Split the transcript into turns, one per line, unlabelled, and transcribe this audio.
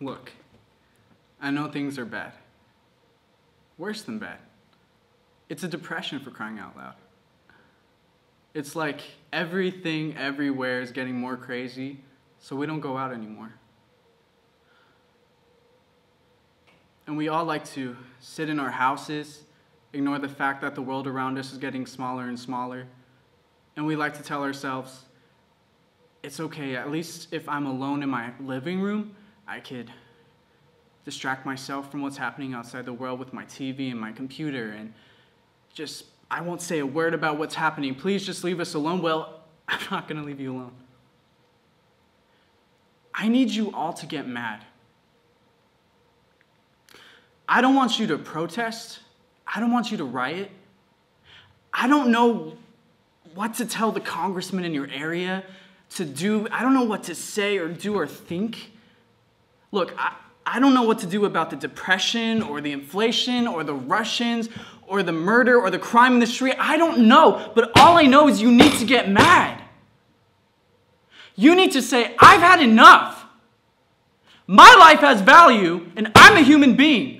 Look, I know things are bad. Worse than bad. It's a depression for crying out loud. It's like everything everywhere is getting more crazy, so we don't go out anymore. And we all like to sit in our houses, ignore the fact that the world around us is getting smaller and smaller. And we like to tell ourselves, it's okay, at least if I'm alone in my living room, I could distract myself from what's happening outside the world with my TV and my computer and just, I won't say a word about what's happening. Please just leave us alone. Well, I'm not going to leave you alone. I need you all to get mad. I don't want you to protest. I don't want you to riot. I don't know what to tell the congressman in your area to do. I don't know what to say or do or think. Look, I, I don't know what to do about the depression or the inflation or the Russians or the murder or the crime in the street. I don't know. But all I know is you need to get mad. You need to say, I've had enough. My life has value and I'm a human being.